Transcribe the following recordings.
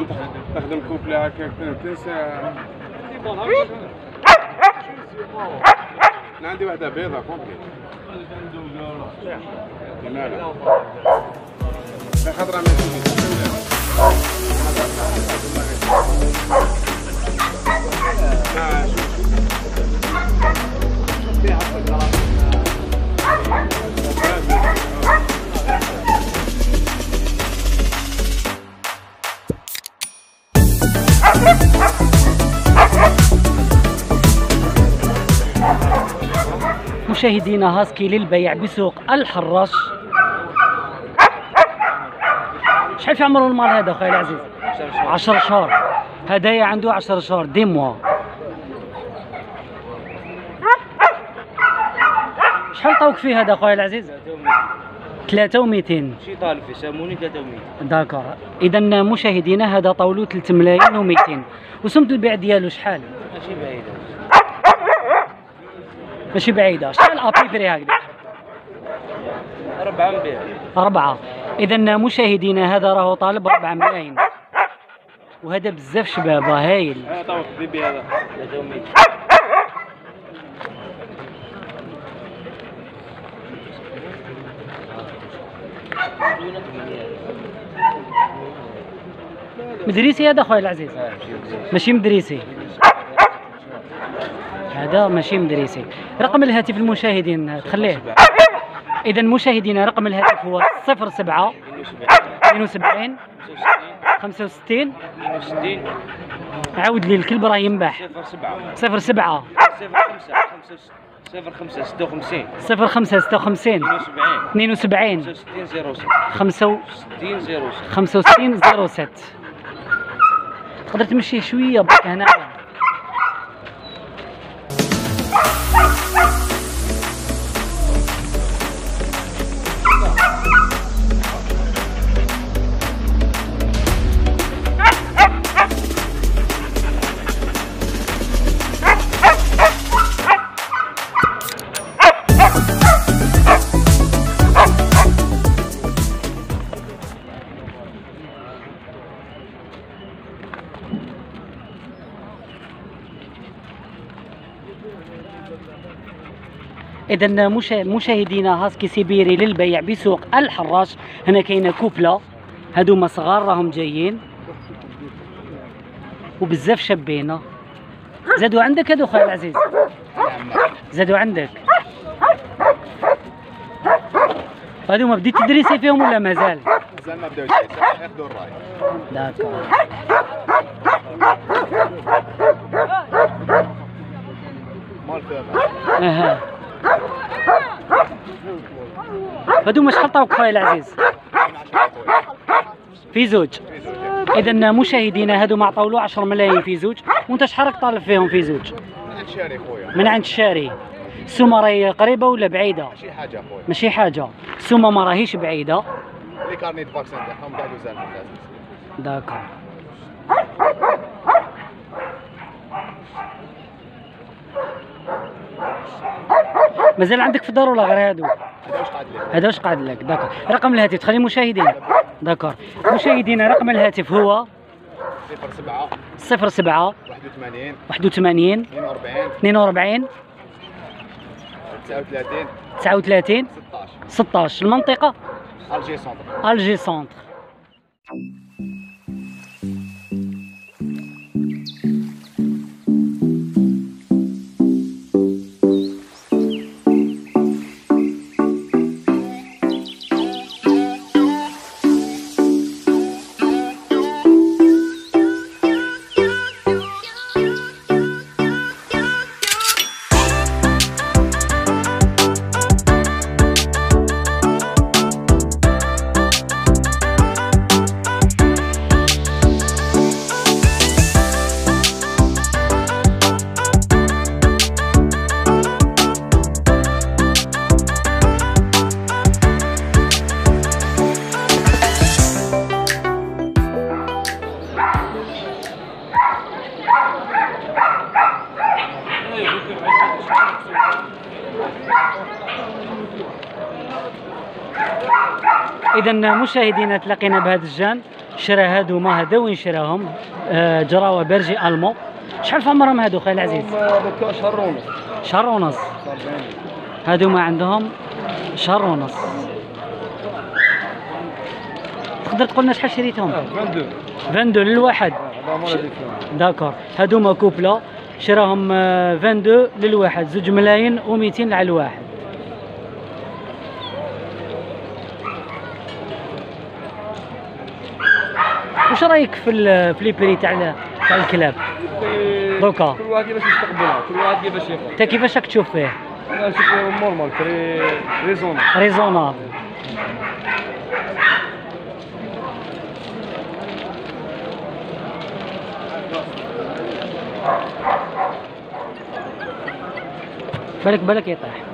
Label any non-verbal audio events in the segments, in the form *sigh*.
ما تخدم couple هكاك تنسى أنا عندي واحدة بيضة couple. لا خاطر مشاهدينا هاسكي للبيع بسوق الحراش شحال في عمر المال هذا أخويا العزيز؟ 10 شهور. هدايا عنده 10 شهور دي موا. شحال طوق فيه هذا أخويا العزيز؟ 3 و200 شي طالب في ساموني 300 داكور. اذا مشاهدينا هذا طولو 3 ملايين و200 وسمت البيع ديالو شحال؟ ماشي بعيدة ماشي بعيدة. شحال ابيبري هكذا؟ أربعة نبيع أربعة. إذا مشاهدينا هذا راهو طالب أربعة ملايين. وهذا بزاف شبابة هايل. طوق بيبي هذا. 300 مدريسي هذا خويا العزيز؟ ماشي مدريسي هذا ماشي مدريسي. رقم الهاتف المشاهدين تخليه. إذا مشاهدينا رقم الهاتف هو 07 72 65 62 عاود لي الكلب راه ينبح 07 07 05 05 56 05 56 72 72 65 65 06 65 07 تقدر تمشي شوية هنا؟ إذا مشا- مشاهدينا husky sibérien للبيع بسوق الحراش. هنا كاينة couple هادوما صغار راهم جايين. وبزاف شابين زادوا عندك هادو خويا العزيز؟ زادوا عندك. هادوما بديت تدريسي فيهم ولا مازال؟ مازال ما بداوش. ياخذوا الراي d'accord. مال فما هادوما شحال عطاوك خويا العزيز. في زوج. اذا مشاهدينا هادو ما عطاولو 10 ملايين في زوج. وانت شحال راك طالب فيهم في زوج؟ أنا شاري خويا. من عند الشاري السومة راهي قريبة ولا بعيدة؟ شي حاجة خويا. ماشي حاجة. السومة ما راهيش بعيدة. les carnets vaccin تاعهم قاعدوا زانهم d'accord. مازال عندك في الدار ولا غير هادو؟ هذا واش قاعد لك؟ d'accord. رقم الهاتف تخلي المشاهدين d'accord. مشاهدينا رقم الهاتف هو 07 07 81 81 42 42 39 39 16 16 المنطقة؟ Alger Centre. Alger Centre. اذا مشاهدينا تلاقينا بهذا الجان شرا هادو ما هذا وين شراهم؟ آه جراوه برجي ألمو. شحال في عمرهم هادو خالي العزيز دوكا شهر ونص. شهر ونص. هادو ما عندهم شهر ونص. تقدر تقول لنا شحال شريتهم؟ 22 22 للواحد. ديفيون داكور. هادوما كوبلا. شراهم آه، 22 للواحد. زوج ملايين و200 على الواحد واش رأيك في في les prix تاع تاع الكلاب دوكا. كل واحد كيفاش يستقبلها كل واحد كيفاش ياخذ أنت كيفاش راك تشوف فيه؟ أنا نشوف normal prix raison raisonnable بالك بالك يطيح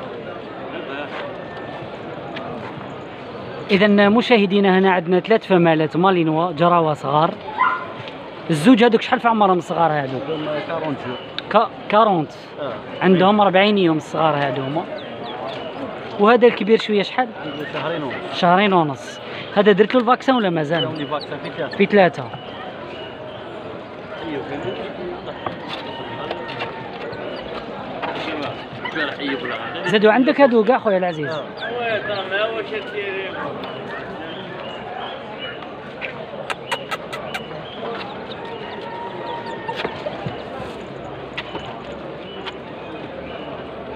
اذا مشاهدينا هنا عندنا ثلاث فمالات مالينوا جراوه صغار الزوج هذوك شحال في عمرهم الصغار هذوك 40 جور كا- 40 عندهم 40 يوم الصغار هذوما وهذا الكبير شوية شحال؟ شهرين ونص. شهرين ونص. هذا درت له الفاكسان ولا مازال؟ في ثلاثة. في ثلاثة. زادوا عندك هادو كاع خويا العزيز.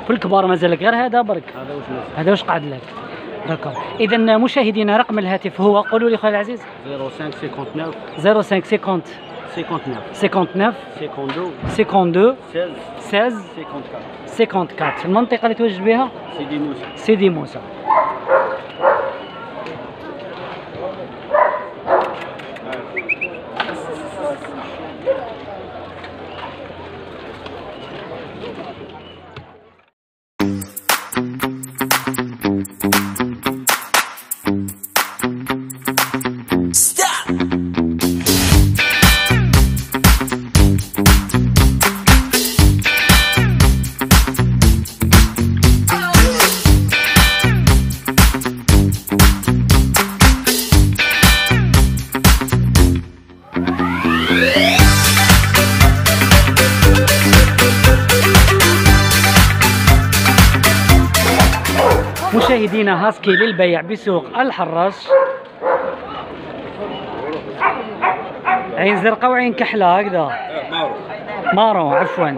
في الكبار مازالك غير هذا برك. هذا واش هذا واش قعد لك. داكور. اذا مشاهدينا رقم الهاتف هو قولوا لي خويا العزيز. 05 59 05 50 59 59 52 52 16 16 54 54 المنطقة اللي توجد بها سيدي موسى سيدي موسى هاسكي للبيع بسوق الحراش عين زرقاء وعين كحلة هكذا. مارو. مارو عفوا.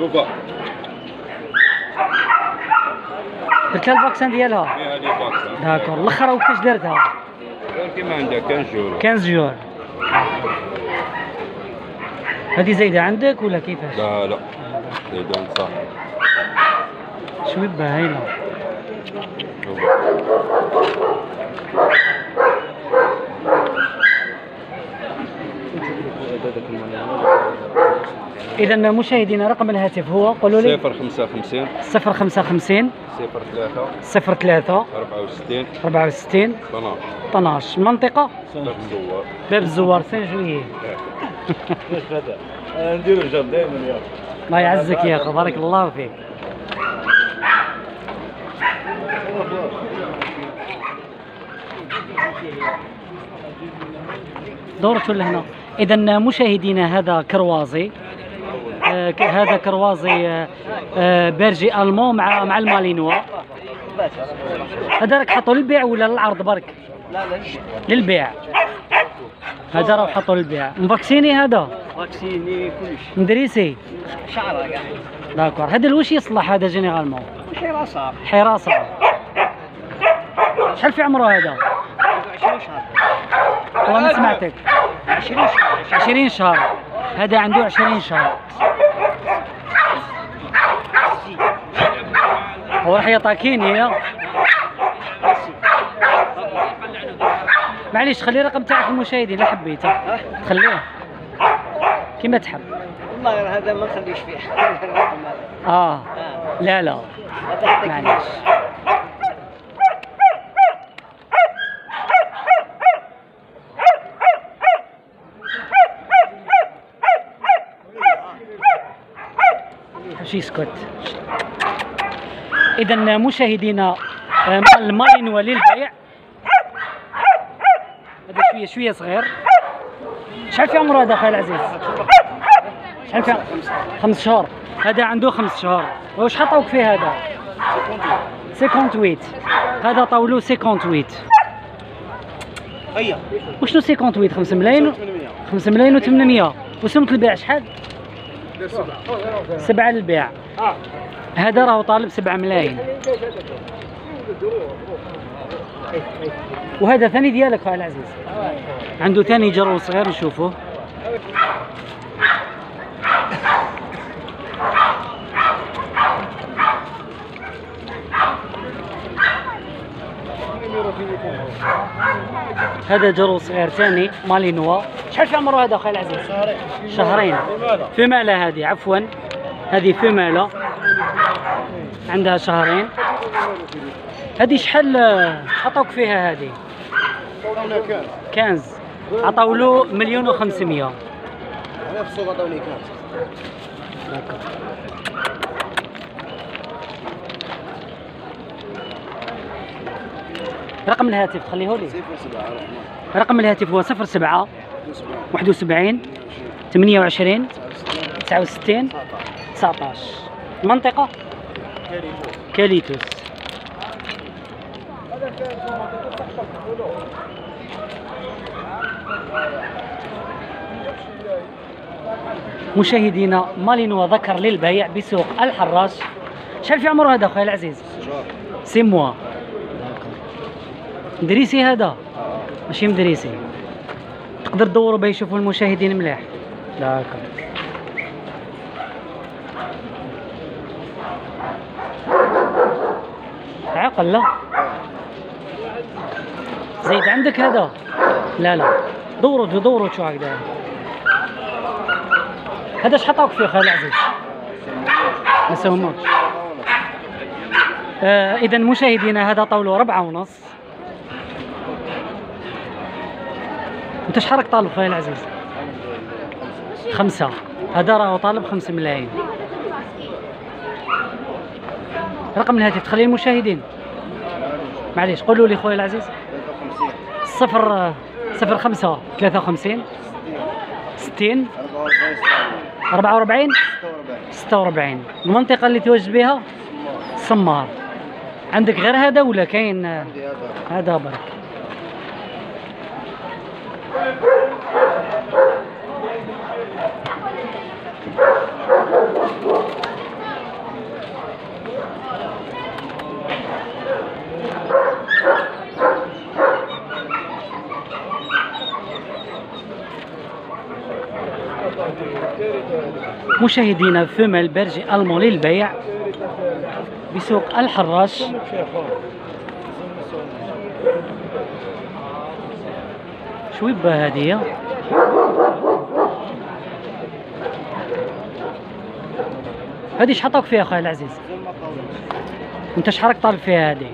لوبا درت لها الفاكسان ديالها؟ فاكسان داكور الاخرى وقتاش درتها كيما عندك كان جور 15 جور هذه زايدة عندك ولا كيفاش؟ لا لا. زيدان صح شوي باهينة إذا مشاهدينا رقم الهاتف هو قولوا لي. 055 055 03 03 64 64 12 12 المنطقة باب الزوار. باب الزوار سان جويي. ندير الجاب دائما يا الله يعزك يا اخو بارك الله فيك. دورته لهنا. اذا مشاهدينا هذا كروازي هذا كروازي آه، آه، بيرجي ألمو مع مع المالينوا هذا راك حطوا للبيع ولا للعرض برك للبيع. هذا راه حطوا للبيع. مفاكسيني هذا؟ فاكسيني كلش. مدريسي؟ شعره كاع داكور. هذا الوش يصلح هذا جينيرالمون؟ حراسه حراسة شحال في عمره هذا؟ 20 شهر. والله ما سمعتك. 20 شهر. 20 شهر. هذا عنده 20 شهر. هو راح يعطاكيني يا. معليش خلي الرقم تاعك المشاهدين لا حبيت ها. خليه كيما تحب. والله هذا ما نخليش فيه. آه. آه. لا. لا معليش. يسكت اذا مشاهدينا آه، مال مالينوا للبيع هذا شوية شوية صغير. شحال في عمره هذا اخويا العزيز؟ شحال في خمس شهور. هذا عنده خمس شهور. واش حطوك فيه هذا؟ 58 هذا طاولو 58 هيا وشنو 58 5 ملايين 5 ملايين و800 وسمت البيع شحال؟ سبعة للبيع. هذا راهو طالب 7 ملايين. وهذا ثاني ديالك خويا العزيز عنده ثاني جرو صغير نشوفوه هذا جرو صغير ثاني مالينوا شحال في عمره هذا خويا العزيز؟ شهرين. فيمالة هذه؟ عفوا. هذه فيمالة عندها شهرين. هذه شحال عطوك فيها هذه؟ كنز. عطاو له مليون وخمسمية. أنا في السوق عطوني كاس رقم. الهاتف خليه لي رقم الهاتف هو 07 71 28 69 19 المنطقة؟ كاليتوس. مشاهدينا مالينوا ذكر للبيع بسوق الحراش شحال في عمره هذا خويا العزيز؟ سي موا مدريسي هذا؟ ماشي مدريسي. تقدر تدوروا باه يشوفوا المشاهدين مليح. داكا عقل لا. زيد عندك هذا؟ لا لا. دوروا دوروا شو هكذا؟ هذا اش حطوك فيه خالد العزيز ما سوموش. آه اذا مشاهدينا هذا طوله ربعة ونص. انت شحال طالب خالد العزيز خمسة. هذا راهو طالب خمسة ملايين. رقم الهاتف تخلي المشاهدين. معليش قولوا لي خويا العزيز. صفر صفر خمسة ثلاثة وخمسين. ستين. أربعة وأربعين. ستة وأربعين. المنطقة اللي تواجد بها؟ سمار. عندك غير هذا ولا كاين؟ هذا برك. مشاهدينا فمل برجي ألمون للبيع بسوق الحراش شويبة هذه. هذه شحطوك فيها أخويا العزيز؟ أنت شحالك طالب فيها هذه؟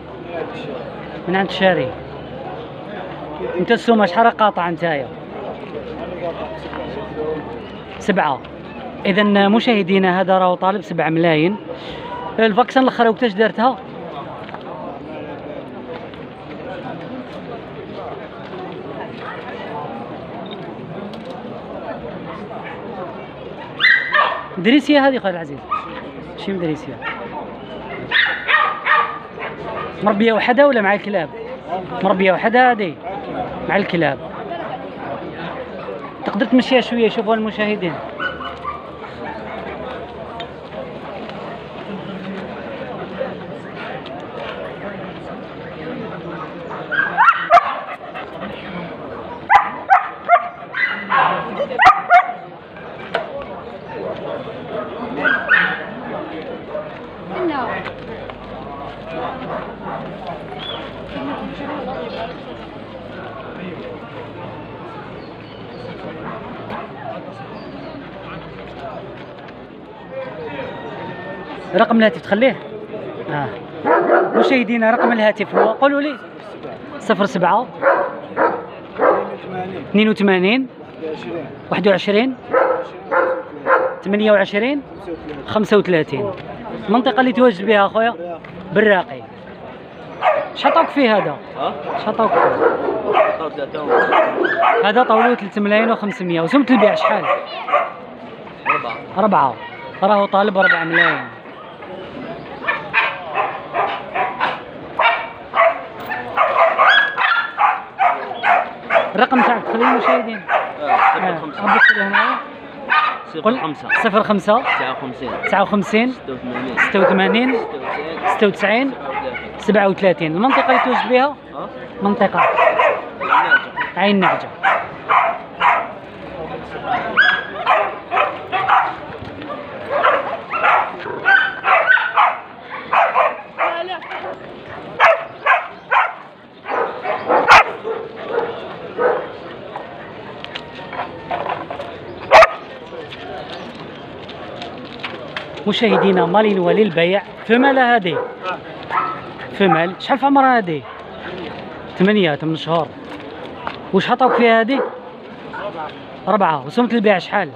من عند شاري. أنت السومة شحال قاطع نتايا؟ سبعة. اذا مشاهدينا هذا راهو طالب سبعة ملايين. الفاكسان الآخر وقتاش دارتها؟ دريسيا هذه خالد العزيز. شي مدريسيا مربية وحدها ولا مع الكلاب؟ مربية وحدها هذه مع الكلاب. تقدر تمشيها شوية يشوفوها المشاهدين. رقم الهاتف تخليه. آه. مشاهدينا رقم الهاتف هو قولوا لي. صفر سبعة 82 21 28 35 المنطقة اللي تواجد بها أخويا بالراقي. شطوك فيه هذا؟ شطوك. فيه هذا طولوه 3 ملايين و500 وسمت البيع شحال؟ أربعة أربعة راهو طالب 4 ملايين الرقم تاعك خلي المشاهدين صفر خمسة أبو كل هنا صفر خمسة صفر خمسة تسعة وخمسين تسعة وخمسين. ستة وثمانين. ستة وثمانين. ستة ستة وتسعين. وتسعين ثلاثين سبعة وثلاثين. المنطقة اللي توجد بها؟ ها؟ منطقة. عين نعجة مشاهدينا مالينوا للبيع فمال هذه؟ فمال شحال في عمرها هذه؟ ثمانية ثمان شهور. وش حطوك فيها هذه؟ أربعة وسمت البيع شحال؟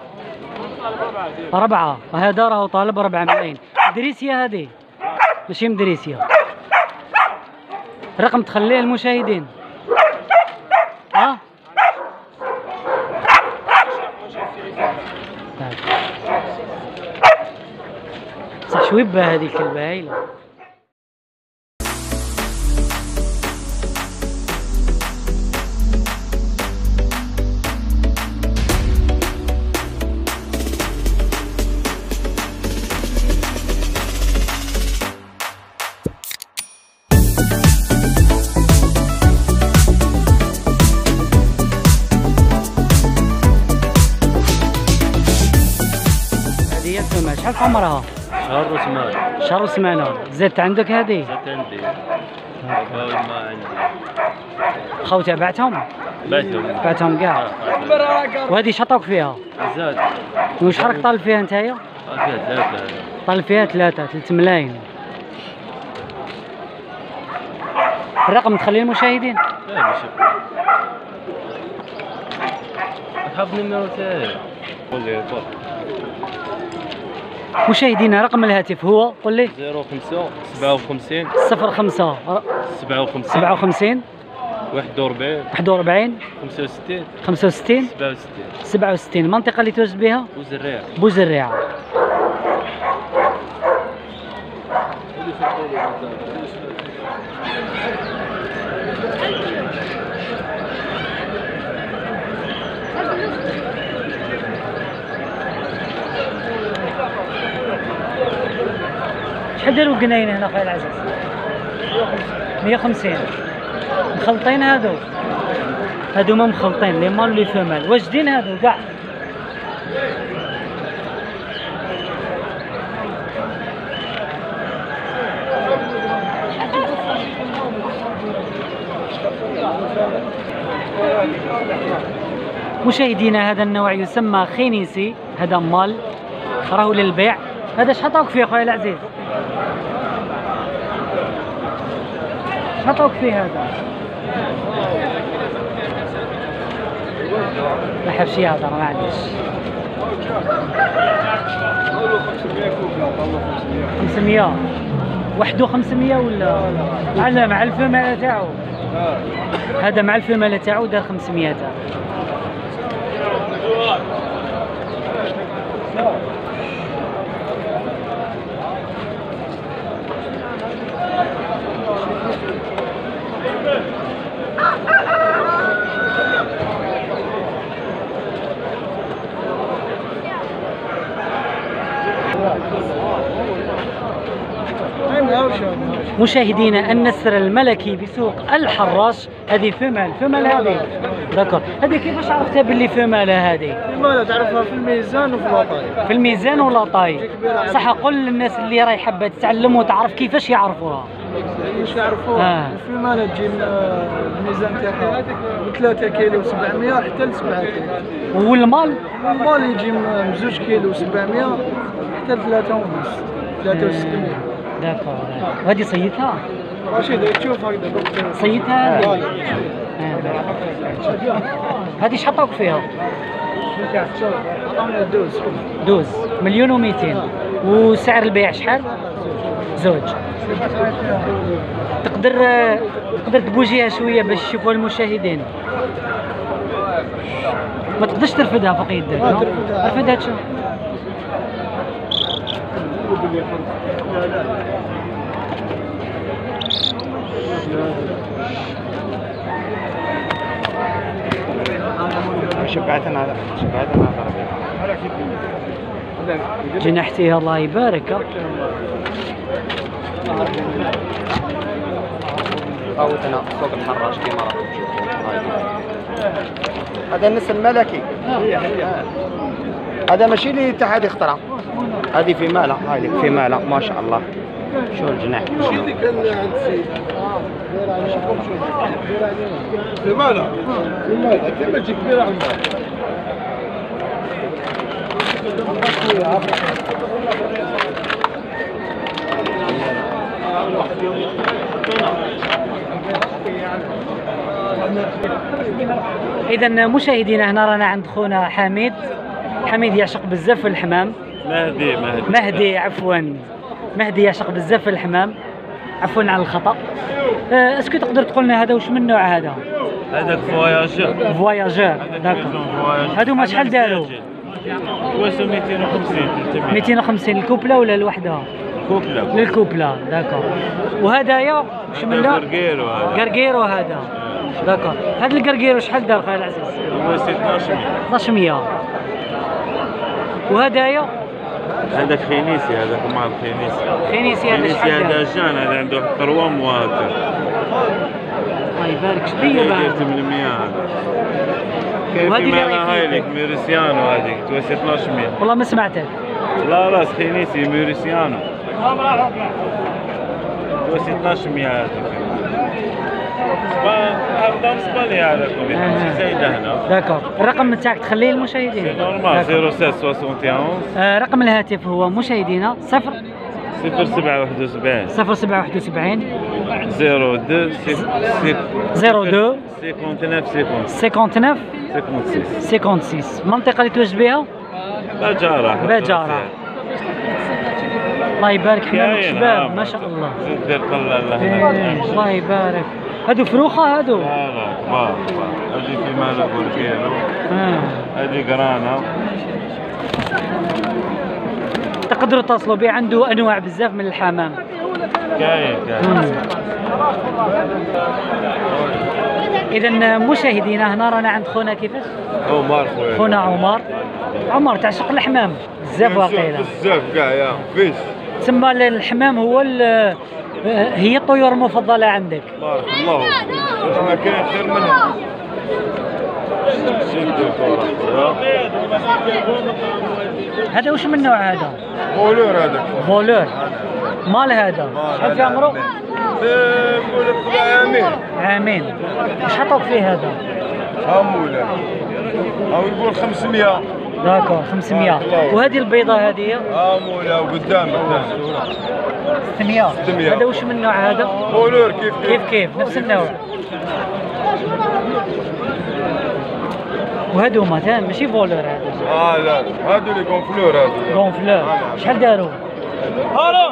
أربعة هذا راهو طالب أربعة ملايين. دريسيا هذه؟ ماشي مدريسيا رقم تخليه المشاهدين ها طيب. صح شويبة هذه الكلبة هايلة شهر وسمانة زدت عندك هذه؟ زدت عندي. ما عندي خوتها بعتهم بعتهم بعتهم. كاع وهذه شطوك فيها؟ زاد. وش راك طالب فيها نتايا فيها ثلاثة طالب فيها ثلاثة ثلاث ملايين. الرقم تخليه المشاهدين؟ لا مش حافظ النمرة تاعي مشاهدينا رقم الهاتف هو قل لي. 05 57 05 57 57 41 41 65 65 67 67 المنطقة اللي توجد بها؟ وزريع بوزريعة شحال داروا قناين هنا خويا العزيز. 150 مخلطين هادو. هادو ما مخلطين لي مال لي فمال واجدين هادو كاع مشاهدينا هذا النوع يسمى خينيسي. هذا مال راهو للبيع. هذا شحطوك فيه خويا العزيز. شحطوك فيه هذا. ما حبش يهضر معليش 500 وحده 500 ولا؟ على مع الفمالة تاعو. هذا مع الفمالة تاعو دار 500 تاعو مشاهدينا النسر الملكي بسوق الحراش هذه فمال فمال هذه. دكر هذه كيفاش عرفتها باللي فمالة هذه؟ لماذا تعرفها في الميزان وفي الوطاية في الميزان ولا طاي صح قول للناس اللي راهي حابة تتعلم وتعرف كيفاش يعرفوها. مش يعرفوها؟ آه. وفي مالا تجي من آه، الميزان تاعها. من 3 كيلو 700 حتى ل 7 كيلو. والمال؟ المال يجي من 2 كيلو 700 حتى ل 3 ونص 63 داكور وهذه صيتها ماشي تشوف هكذا صيتها هذه آه، هذه شحطوك فيها دوز دوز مليون و200 وسعر البيع شحال زوج تقدر تقدر تبوجيها شوية باش يشوفوها المشاهدين ما تقدرش ترفدها فوق يدك ما نو؟ ترفدها. رفدها تشوف شبعتنا شبعتنا جنحتيها الله يبارك. فوتنا سوق الحراش كيما راكم تشوفوا هذا النس الملكي. هذا ماشي اللي هذه اخترع هذه في ماله هذه في ماله ما شاء الله. شو الجناح اللي كان عند السيد في مالا في مالا كما تجي كبيرة على المال اذا مشاهدينا هنا رانا عند خونا حميد. حميد يعشق بزاف الحمام. مهدي مهدي. مهدي عفوا. مهدي يعشق بزاف الحمام. عفوا على الخطأ. آه، est-ce que تقدر تقول لنا هذا واش من نوع هذا؟ هذاك voyageur voyageur d'accord هادوما شحال داروا؟ واسو 250 300 250 ال couple ولا لوحدها couple. لل couple d'accord وهدايا واش من برجيرو هذا. قرقيرو هذا. داكور هذا القرقيرو شحال دار خويا العزيز هو 1200 1200 وهدايا هذاك خينيسي هذاك مع الخينيسي خينيسي هذا خينيسي هذا جان هذا عنده قروام وهكا. الله يبارك شبيه بعد 800 هذا. وهذه فيه. هايليك ميريسيانو هذيك توسي 1200 والله ما سمعتك لا راس خينيسي ميريسيانو توسي 1200 هذا. هذا مصبالي هذا كل زايده هنا. d'accord. الرقم تاعك تخليه للمشاهدين. normal d'accord. 0771 آه، رقم الهاتف هو مشاهدينا 0 0771 0771 02 02 59 50 59 56 56 المنطقة اللي تواجد بها؟ بجارة. بجارة. الله يبارك كاين شباب ما شاء الله. إيه، الله الله يبارك. هادو فروخة هادو. لا لا كبار كبار هذه في مالا بوركيلو آه. هذه قرانا تقدروا تتصلوا به عنده أنواع بزاف من الحمام. كاين كاين. اذا مشاهدينا هنا رانا عند خونا كيفاش؟ عمر خويا. خونا عمر. عمر تعشق الحمام بزاف واقيلا. بزاف كاع يا فيش. تسمى الحمام هو ال- هي الطيور المفضله عندك. بارك الله واش ما كاين خير منها. هذا وش من نوع هذا؟ voleur هذاك voleur mâle هذا؟ شحال في عمره؟ نقول عامين. عامين. واش حطوك فيه هذا؟ ها مولاه يقول 500 d'accord 500 وهذه البيضة هذه؟ ها مولا وقدام. قدام 600 600. هذا وش من نوع هذا؟ voleur كيف كيف؟ كيف نفس النوع. وهذو مثلا ماشي voleur هذا آه لا هادو اللي gonfleur هادو. gonfleur. شحال داروا؟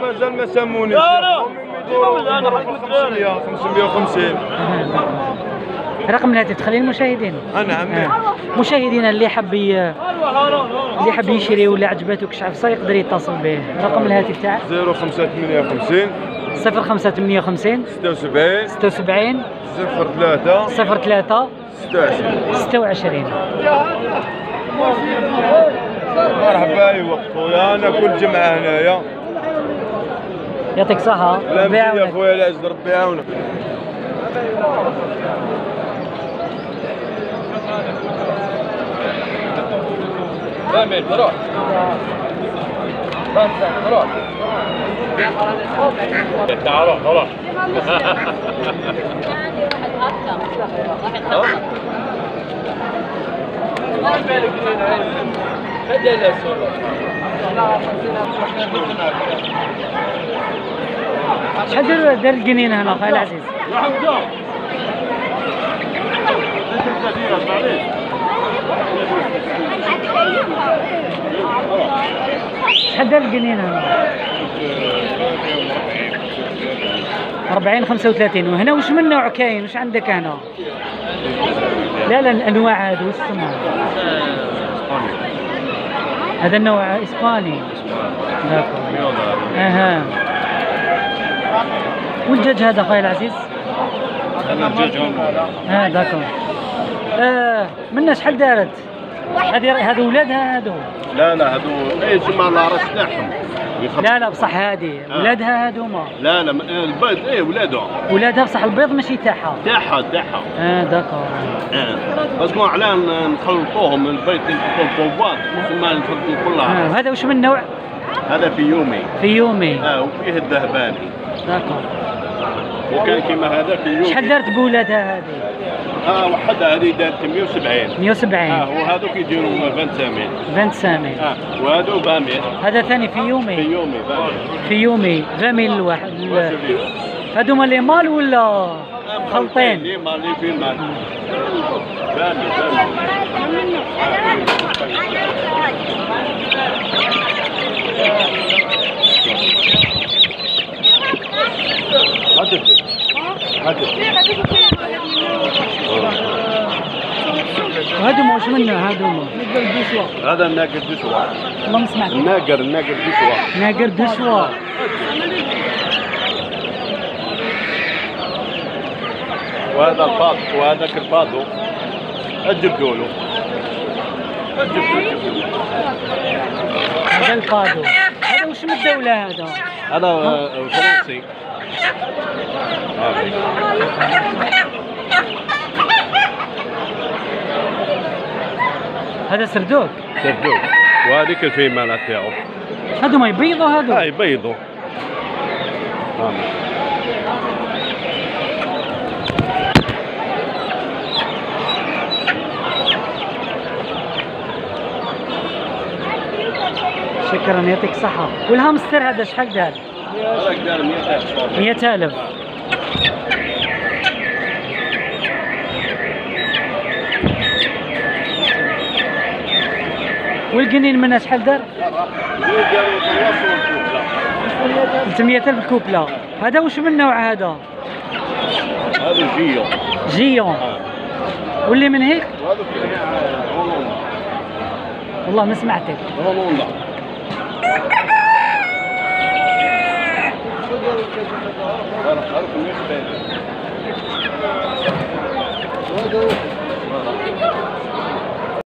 مازال ما سموني أنا 500 550 رقم الهاتف تخلي المشاهدين. أنا عمي. آه. مشاهدينا اللي حب اللي حب يشري ولا عجبته شعفصه يقدر يتصل به. رقم الهاتف تاعه 0558 0558 76 76 03 03 26 26 مرحبا وقت خويا. أنا كل جمعة هنايا. يعطيك صحة. لا ربي عز ربي يعاونك شحال دار دار القنينة هنا خويا العزيز شحال القنين هنا 40 35 وهنا وش من نوع كاين؟ وش عندك هنا؟ لا لا الأنواع هذه وش اسمها؟ هذا النوع إسباني. أها. والدجاج هذا خويا العزيز هذا الدجاج آه داكور آه منا شحال دارت؟ هذه هذو ولادها هذو لا لا هذو إيش ما الراس تاعهم. لا لا بصح هذه آه. ولادها هذوما لا لا البيض إيه ولادهم ولادها بصح البيض ماشي تاعها. تاعها تاعها. آه داكور. آه. ما علاه نخلطوهم البيت يكون طوبات ثم نخلطوا آه. كلها هذا وش من نوع؟ هذا في يومي. في يومي. آه وفيه الذهباني. داكور. وكان كيما هذا في يومي. شحال دارت بولادها هذه؟ آه وحدها هذه دارت 170 آه 170 وهذوك يديروا 25 25 آه وهذو ب 100 هذا ثاني في في يومي يومي بامي. في يومي. 20 الواحد ال- هذوما لي مال ولا خلطين؟ ليه مال ليه في مال وهذوما وش منا هذوما هذا الناقر دشوة والله ما سمعت الناقر الناقر دشوة ناقر دشوا. وهذا الفاض وهذاك الفاضو الجبدوا له الجبدوا هذا الفادو هذا وش من الدولة هذا؟ هذا فرنسي. هذا سردوك. سردوك. وهذيك الفيماله تاعو هادو ما يبيضوا هذو آه. يبيضوا شكرا يعطيك الصحة. والهامستر هذا شحال دار؟ 100000 100000 والقنين منها شحال دار؟ داروا تواصل الكوبلة 300 ألف كوبلة هذا وش من نوع هذا؟ هذا جيو جيون. واللي من هيك؟ والله ما سمعتك. هولندا *laughs* هذا 100 هذا